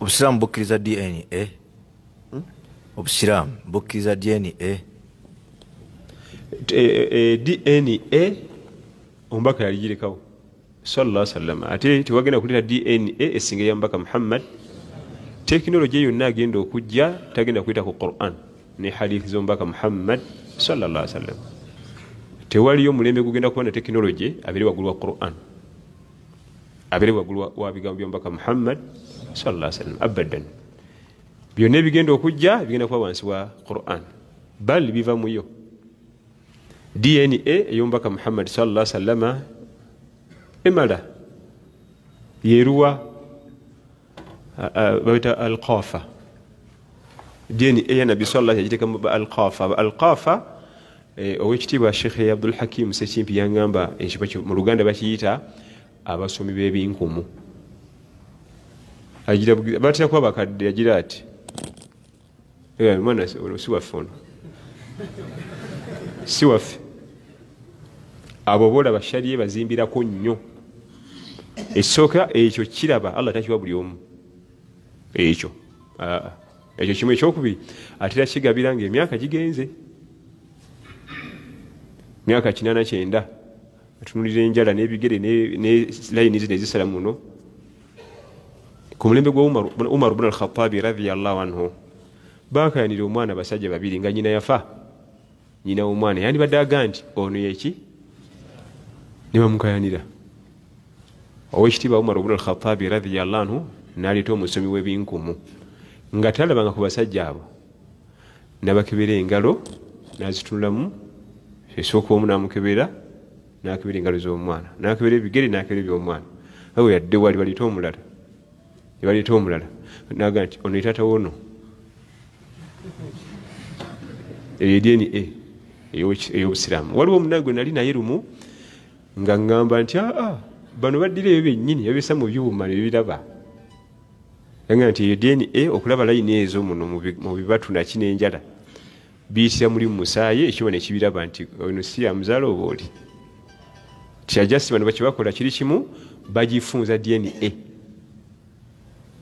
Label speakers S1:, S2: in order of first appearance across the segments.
S1: obusiraamu bukkiriza dna obusiraamu bukkiriza dna
S2: dna omubaka yaligirekawo. Salaa salama ate tewagenda kuleeta dna esinga ya mubaka muhammad tekinologi yonna agenda okujja tagenda kuyita ku quran ne hadithi z'omubaka muhammad salaa sallam tewaliyo omulembe gugenda kuba na tekinologi abere waggulu wa quran abere waggulu wa bigambo byomubaka muhammad salaa sallam abadan byonna ebigenda okujja bigenda kuba wansi wa quran bal biva muyo dna eyomubaka muhammad salaa sallama emala yeruwa babita alqafa dna eya nabi sala yagitekamu alqafa alqafa owekitiibwa shekhe abdulhakim sekimpi yaŋamba ekiba mu luganda bakiyita abasomi b'ebinkumu. Batera kuba bakadde yagira ati mwana siwaffe ono? Si waffe. Abo boolaba shariye bazimbirako nnyo. Ekisooka ekyo kiraba allah takiwa buli omu. Ekyo ekyo kimu ekyokubiri atera kigabira nga emyaka gigenze. Myaka kinana kyenda atunulira enjala n'ebigere ne layini zi nezisala muno. Ku mulembe gwa umar bun alkhatabi radiallahu anhu bakayanira omwana basajja babiri nga nyina yafa. Nyina womwana yandibadde aga nti ono yeki nebamukayanira owekitiibwa umar bun alkhatabi radiallahu anhu naleeta omusomi w'ebinkumu nga talabanga ku basajja abo nabakebera engalo nazitunulamu esooka omu namukebera nakebera engalo z'omwana nakebera ebigere nakebera ebyomwana awe yadde wali baleeta omulala. Nebaleeta omulala. Naga nti ono etata wono? Eyo dna ey'obusiraamu waliwo omunaga gwe nali naye lumu nga ŋŋamba nti aa bano baddira ebyo byennyini babisa mu byuma nebiraba yaga nti eyo dna okulaba layini ezo muno mu bibatu naki n'enjala. Biyitira muli mu musaayi ekiba nekibiraba nti ono si yamuzaala oba oli tiajasi bano bakibakola kiri kimu bagifunza dna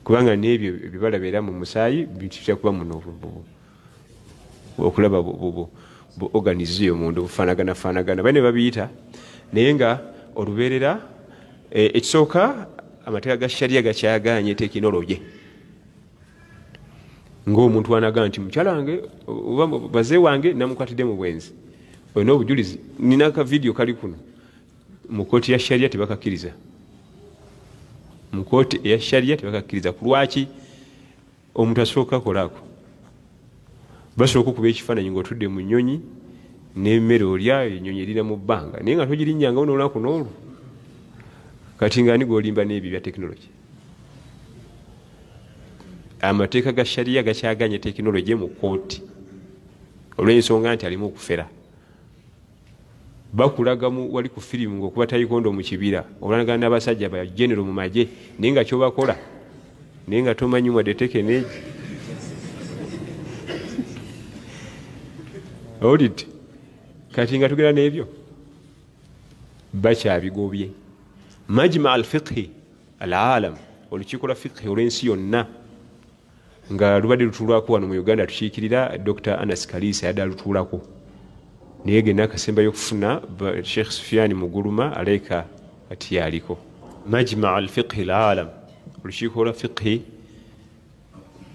S2: kubanga nebyo bibalabeera mu musaayi bitira kuba muno okulaba oganiziyo mundu bufanaganafanagana bane babiyita naye nga olubeerera ekisooka amateeka ga shariya gakyaganye tekinologi ngaomuntu anaga nti mukyala wange oba baze wange namukwatidde mu bwenzi. Olina obujulizi nina akavidiyo kali kuno mu kooti ya shariya tebakakkiriza. Mu kooti eya shariya tebakakkiriza. Ku lwaki omuntu asooka akolako basooka okuba ekifaananyi ngaotudde mu nyonyi nemmere olya enyonyi erina mu bbanga. Naye nga togirinnyanga nolunaku n'olwo. Kati nga ani golimba n'ebyo bya tekinologi amateeka ga shariya gakyaganye tekinologi mu kooti olw'ensonga nti alimu okufera bakulagamu wali ku firimu ngaokuba tayikondo mu kibira. Olanagana n'abasajja bagenero mu magye naye nga kyobakola naye nga tomanyi mwadde tekeneegi olidde kati nga tugera n'ebyo? Bakyabigobye. Majma al fiqhi al alam olukiiko lwa fiqhi olw'ensi yonna nga lubadde lutuulwako wano mu uganda tukiikirira dr anas kalisa yadde alutuulako naye gena akasembayo okufuna sheikh sufiani muguluma aleeka ati yaliko majma al fiqhi al alam olukiiko lwa fiqhi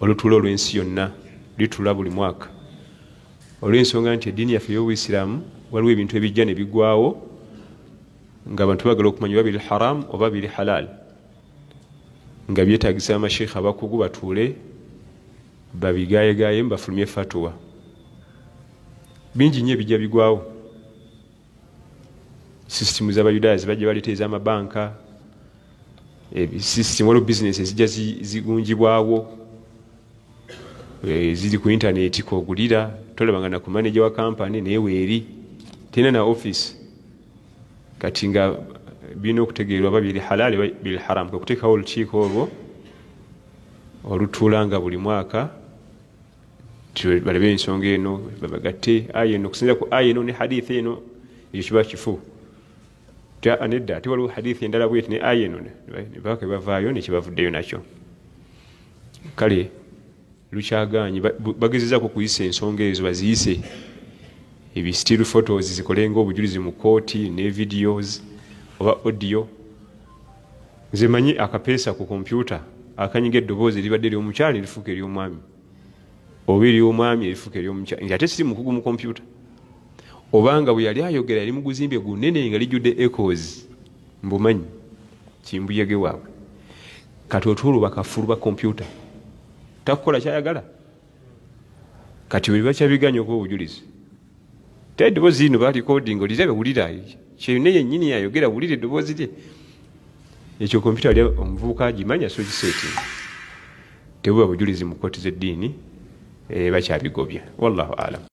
S2: olutuula olw'ensi yonna lituula buli mwaka. Olw'ensonga nti eddiini yaffe ey'obuisiraamu waliwo ebintu ebijja ne bigwawo nga abantu bagala okumanya oba biri haram oba biri halal nga byetagisa amasheekha abakugu batuule babigayegaye mbafulumye fatuwa bingi nnyo ebijja bigwawo. Sisitimu z'abayudaaya zibajja baleeta ez'amabanka sisitimu waliwo bizinesi ezijja zigunjibwawo ziri ku intaneti kogulira tolabanga naku maneja wa kampani naye weeri tena na offisi kati nga birina okutegeerwa ba biri halaali biri haramu kwekuteekawo olukiiko olwo olutuula nga buli mwaka balabe ensonga eno babagatte aya eno okusinzira ku aya eno ne hadithi eno ekyo kiba kifu. Nedda ate waliwo hadithi endala bweti ne aya eno nebaka bavaayo nekibavuddeyo nakyo. Kale lukyaganye ba- bu- bagezezako kuyisa ensonga ezo baziyise ebi still photos zikolenga obujulizi mu kooti ne videos oba audio. Nze manyi akapeesa ku kompyuta akanyiga eddoboozi eribadde ery'omukyala erifuuka ery'omwami oba ery'omwami erifuuka ery'omukyala nti ate siri mukugu mu kompyuta obanga bwe yali ayogera yali muguzimbe gunene nga lijjudde ecos mbumanyi kimbuyege waabwe. Kati otwolwo bakafulu ba kompyuta takukola kyayagala? Kati bwe bakyabiganya okuba obujulizi. Te eddoboozi lino balikodinga olirabe wulira kyonna yennyini yayogera wulira eddoboozi lye. Ekyo kompyuta omuvubuka agimanya so giseetinga. Tebuba bujulizi mu kooti z'eddiini إيه، بشابي قوبيا والله أعلم.